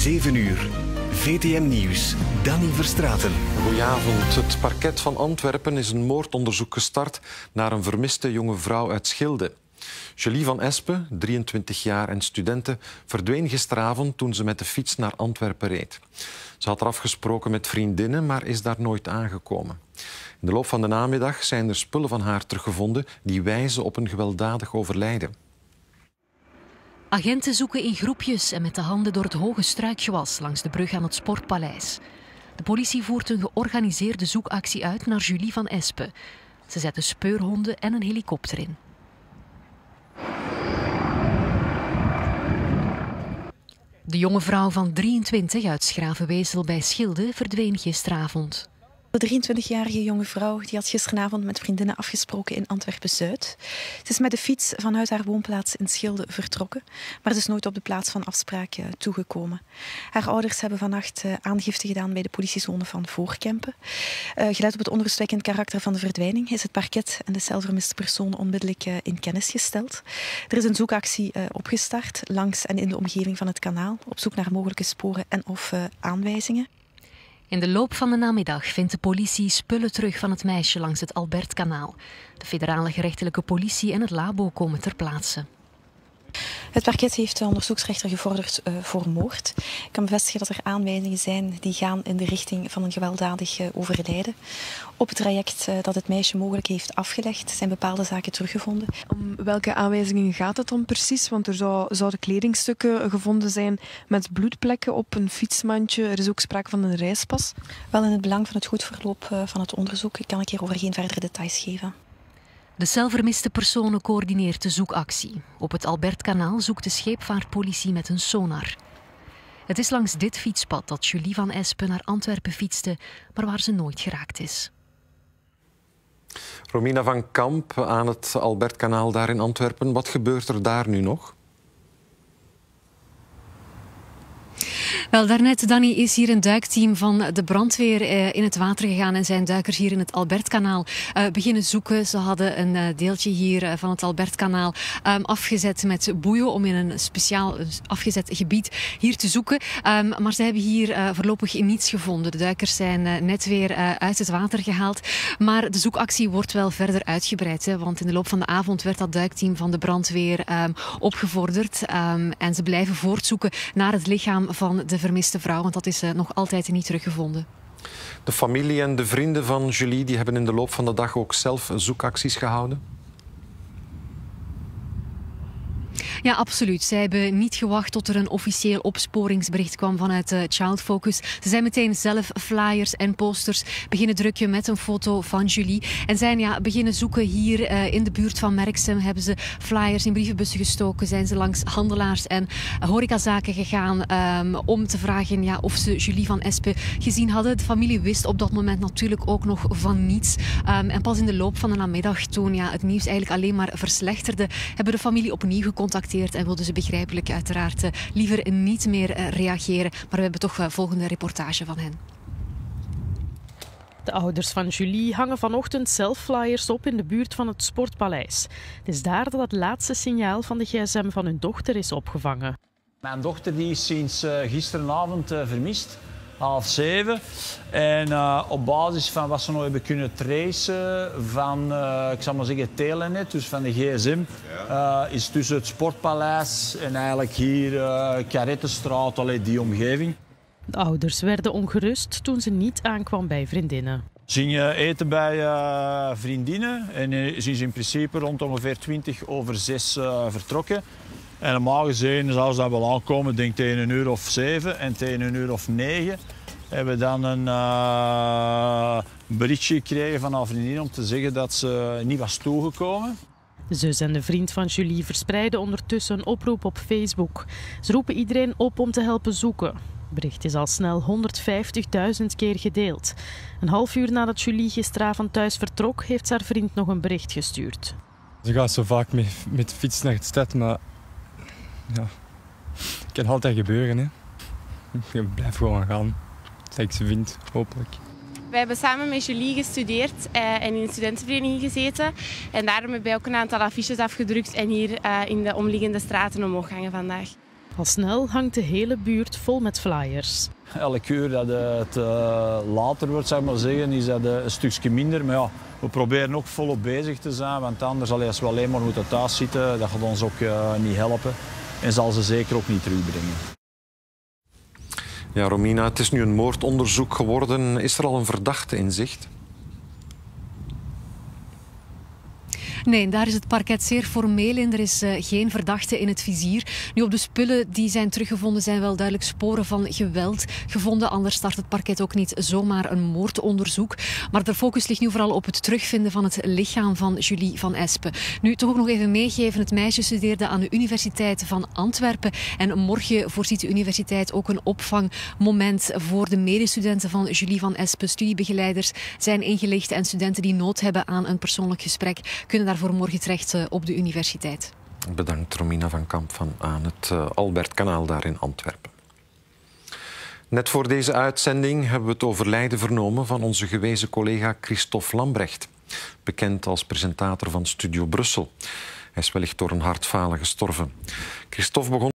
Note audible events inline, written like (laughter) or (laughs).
7 uur. VTM Nieuws. Danny Verstraten. Goedenavond. Het parket van Antwerpen is een moordonderzoek gestart naar een vermiste jonge vrouw uit Schilde. Julie van Espen, 23 jaar en studente, verdween gisteravond toen ze met de fiets naar Antwerpen reed. Ze had er afgesproken met vriendinnen, maar is daar nooit aangekomen. In de loop van de namiddag zijn er spullen van haar teruggevonden die wijzen op een gewelddadig overlijden. Agenten zoeken in groepjes en met de handen door het hoge struikgewas langs de brug aan het Sportpaleis. De politie voert een georganiseerde zoekactie uit naar Julie van Espen. Ze zetten speurhonden en een helikopter in. De jonge vrouw van 23 uit Schravenwezel bij Schilde verdween gisteravond. De 23-jarige jonge vrouw die had gisteravond met vriendinnen afgesproken in Antwerpen-Zuid. Ze is met de fiets vanuit haar woonplaats in Schilde vertrokken, maar ze is nooit op de plaats van afspraak eh, toegekomen. Haar ouders hebben vannacht eh, aangifte gedaan bij de politiezone van Voorkempen. Uh, gelet op het onrustwekkend karakter van de verdwijning is het parket en de celvermiste persoon onmiddellijk in kennis gesteld. Er is een zoekactie opgestart langs en in de omgeving van het kanaal op zoek naar mogelijke sporen en of aanwijzingen. In de loop van de namiddag vindt de politie spullen terug van het meisje langs het Albertkanaal. De federale gerechtelijke politie en het labo komen ter plaatse. Het parket heeft de onderzoeksrechter gevorderd uh, voor moord. Ik kan bevestigen dat er aanwijzingen zijn die gaan in de richting van een gewelddadig uh, overlijden. Op het traject uh, dat het meisje mogelijk heeft afgelegd zijn bepaalde zaken teruggevonden. Om welke aanwijzingen gaat het dan precies? Want er zou, zouden kledingstukken gevonden zijn met bloedplekken op een fietsmandje. Er is ook sprake van een reispas. Wel in het belang van het goed verloop van het onderzoek kan ik hierover geen verdere details geven. De celvermiste personen coördineert de zoekactie. Op het Albertkanaal zoekt de scheepvaartpolitie met een sonar. Het is langs dit fietspad dat Julie van Espen naar Antwerpen fietste, maar waar ze nooit geraakt is. Romina van Kamp aan het Albertkanaal daar in Antwerpen. Wat gebeurt er daar nu nog? Wel, daarnet, Danny, is hier een duikteam van de brandweer eh, in het water gegaan en zijn duikers hier in het Albertkanaal uh, beginnen zoeken. Ze hadden een uh, deeltje hier van het Albertkanaal um, afgezet met boeien om in een speciaal afgezet gebied hier te zoeken. Um, maar ze hebben hier voorlopig niets gevonden. De duikers zijn net weer uit het water gehaald. Maar de zoekactie wordt wel verder uitgebreid. Hè, want in de loop van de avond werd dat duikteam van de brandweer um, opgevorderd. en ze blijven voortzoeken naar het lichaam van de vermiste vrouw, want dat is uh, nog altijd niet teruggevonden. De familie en de vrienden van Julie die hebben in de loop van de dag ook zelf zoekacties gehouden? Ja, absoluut. Zij hebben niet gewacht tot er een officieel opsporingsbericht kwam vanuit uh, Child Focus. Ze zijn meteen zelf flyers en posters beginnen drukken met een foto van Julie. En zijn ja, beginnen zoeken hier uh, in de buurt van Merksem. Hebben ze flyers in brievenbussen gestoken. Zijn ze langs handelaars en horecazaken gegaan um, om te vragen ja, of ze Julie van Espen gezien hadden. De familie wist op dat moment natuurlijk ook nog van niets. Um, en pas in de loop van de namiddag, toen ja, het nieuws eigenlijk alleen maar verslechterde, hebben de familie opnieuw gecontacteerd en wilden ze begrijpelijk uiteraard uh, liever niet meer uh, reageren. Maar we hebben toch uh, volgende reportage van hen. De ouders van Julie hangen vanochtend zelf flyers op in de buurt van het Sportpaleis. Het is daar dat het laatste signaal van de gsm van hun dochter is opgevangen. Mijn dochter die is sinds gisteravond vermist half zeven. En uh, op basis van wat ze nog hebben kunnen tracen van, uh, ik zal maar zeggen, Telenet, dus van de gsm, uh, is tussen het Sportpaleis en eigenlijk hier uh, Karettenstraat, allee, die omgeving. De ouders werden ongerust toen ze niet aankwam bij vriendinnen. Ze gingen eten bij uh, vriendinnen en uh, ze is in principe rond ongeveer 20 over 6 uh, vertrokken. En normaal gezien zou ze dat wel aankomen, denk tegen een uur of zeven en tegen een uur of negen hebben we dan een uh, berichtje gekregen van haar vriendin om te zeggen dat ze niet was toegekomen. De zus en de vriend van Julie verspreiden ondertussen een oproep op Facebook. Ze roepen iedereen op om te helpen zoeken. Het bericht is al snel 150.000 keer gedeeld. Een half uur nadat Julie gisteravond thuis vertrok, heeft haar vriend nog een bericht gestuurd. Ze gaat zo vaak met, met de fiets naar de stad, maar ja, het kan altijd gebeuren. Hè. (laughs) Je blijft gewoon gaan dat ik ze vind, hopelijk. We hebben samen met Julie gestudeerd uh, en in een studentenvereniging gezeten. En daarom hebben wij ook een aantal affiches afgedrukt en hier uh, in de omliggende straten omhoog hangen vandaag. Al snel hangt de hele buurt vol met flyers. Elk uur dat het uh, later wordt, zeg maar zeggen, is dat een stukje minder. Maar ja, we proberen ook volop bezig te zijn, want anders als we alleen maar moeten thuis zitten, dat gaat ons ook uh, niet helpen. En zal ze zeker ook niet terugbrengen. Ja, Romina, het is nu een moordonderzoek geworden. Is er al een verdachte in zicht? Nee, daar is het parket zeer formeel in. Er is uh, geen verdachte in het vizier. Nu, op de spullen die zijn teruggevonden zijn wel duidelijk sporen van geweld gevonden. Anders start het parket ook niet zomaar een moordonderzoek. Maar de focus ligt nu vooral op het terugvinden van het lichaam van Julie van Espen. Nu, toch ook nog even meegeven. Het meisje studeerde aan de Universiteit van Antwerpen. En morgen voorziet de universiteit ook een opvangmoment voor de medestudenten van Julie van Espen. Studiebegeleiders zijn ingelicht en studenten die nood hebben aan een persoonlijk gesprek kunnen daarvoor morgen terecht eh, op de universiteit. Bedankt Romina van Kamp van aan het eh, Albertkanaal daar in Antwerpen. Net voor deze uitzending hebben we het overlijden vernomen van onze gewezen collega Christophe Lambrecht, bekend als presentator van Studio Brussel. Hij is wellicht door een hartfalen gestorven. Christophe begon